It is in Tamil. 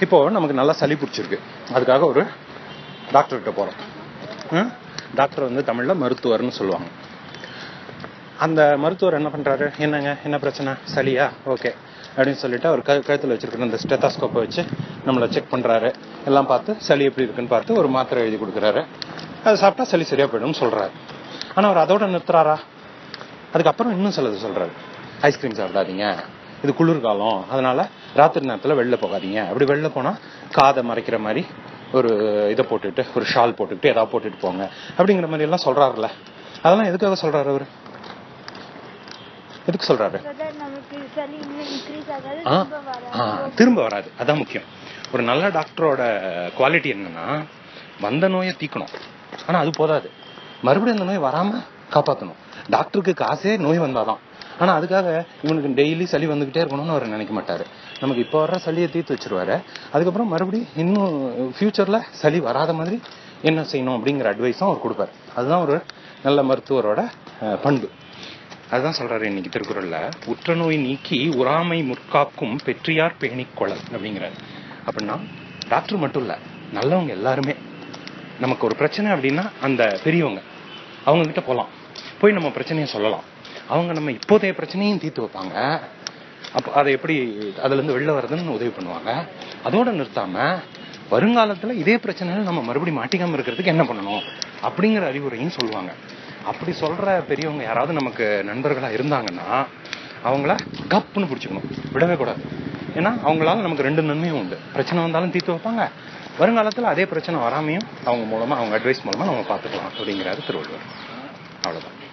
இப்போ நமக்கு நல்லா சளி பிடிச்சிருக்கு. அதுக்காக ஒரு டாக்டர்கிட்ட போகிறோம் டாக்டர் வந்து தமிழில் மருத்துவர்னு சொல்லுவாங்க. அந்த மருத்துவர் என்ன பண்ணுறாரு என்னங்க? என்ன பிரச்சனை? சளியா? ஓகே. அப்படின்னு சொல்லிட்டு அவர் க- கழுத்தில் வச்சிருக்கிற அந்த ஸ்டெத்தாஸ்கோப்பை வச்சு நம்மளை செக் பண்ணுறாரு எல்லாம் பார்த்து சளி எப்படி இருக்குன்னு பார்த்து ஒரு மாத்திரை எழுதி கொடுக்குறாரு. அது சாப்பிட்டா சளி சரியாக போயிடும்னு சொல்கிறாரு ஆனால் அவர் அதோட நிறுத்துறாரா? அதுக்கப்புறம் இன்னும் சிலது சொல்கிறாரு ஐஸ்கிரீம் சாப்பிடாதீங்க. இது குளிர்காலம். அதனால ராத்திரி நேரத்துல வெளில போகாதீங்க. அப்படி வெளில போனா காதை மறைக்கிற மாதிரி ஒரு இதை போட்டுட்டு ஒரு ஷால் போட்டுக்கிட்டு ஏதாவது போட்டுட்டு போங்க. அப்படிங்கிற மாதிரி எல்லாம் சொல்றாருல்ல. அதெல்லாம் எதுக்காக சொல்றாரு அவரு? எதுக்கு சொல்றாரு? திரும்ப வராது. ஆ, திரும்ப வராது. அதான் முக்கியம். ஒரு நல்ல டாக்டரோட குவாலிட்டி என்னன்னா வந்த நோயை தீக்கணும். ஆனா அது போதாது. மறுபடியும் அந்த நோய் வராம காப்பாத்தணும். டாக்டருக்கு காசே நோய் வந்தாதான். ஆனா அதுக்காக இவனுக்கு டெய்லி சளி வந்துகிட்டே இருக்கணும்னு அவர் நினைக்க மாட்டாரு. நமக்கு இப்போ வர்ற சளியை தீர்த்து வச்சிருவாரு. அதுக்கப்புறம் மறுபடியும் இன்னும் ஃபியூச்சர்ல சளி வராத மாதிரி என்ன செய்யணும் அப்படிங்கிற அட்வைஸும் அவர் கொடுப்பாரு. அதுதான் ஒரு நல்ல மருத்துவரோட பண்பு. அதுதான் சொல்றாரு இன்னைக்கு திருக்குறள்ல உற்ற நோய் நீக்கி உறாமை முற்காக்கும் பெற்றியார் பேணிக் கொள்ளல் அப்படிங்கிறாரு. அப்படின்னா டாக்டர் மட்டும் இல்ல நல்லவங்க எல்லாருமே. நமக்கு ஒரு பிரச்சனை அப்படின்னா அந்த பெரியவங்க அவங்க கிட்ட போகலாம் போய் நம்ம பிரச்சனையை சொல்லலாம். அவங்க நம்ம இப்போதைய பிரச்சனையும் தீர்த்து வைப்பாங்க. அப்போ அதை எப்படி அதுல இருந்து வெளில வர்றதுன்னு உதவி பண்ணுவாங்க. அதோட நிறுத்தாம வருங்காலத்துல இதே பிரச்சனைகள் நம்ம மறுபடியும் மாட்டிக்காம இருக்கிறதுக்கு என்ன பண்ணணும் அப்படிங்கிற அறிவுரையும் சொல்லுவாங்க. அப்படி சொல்ற பெரியவங்க யாராவது நமக்கு நண்பர்களா இருந்தாங்கன்னா அவங்கள கப்புன்னு பிடிச்சிக்கணும். விடவே கூடாது. ஏன்னா அவங்களால நமக்கு ரெண்டு நன்மையும் உண்டு. பிரச்சனை வந்தாலும் தீர்த்து வைப்பாங்க. வருங்காலத்துல அதே பிரச்சனை வராமையும் அவங்க மூலமா அவங்க அட்வைஸ் மூலமா நம்ம பார்த்துக்கலாம் அப்படிங்கிறாரு திருவள்ளுவர். அவ்வளவுதான்.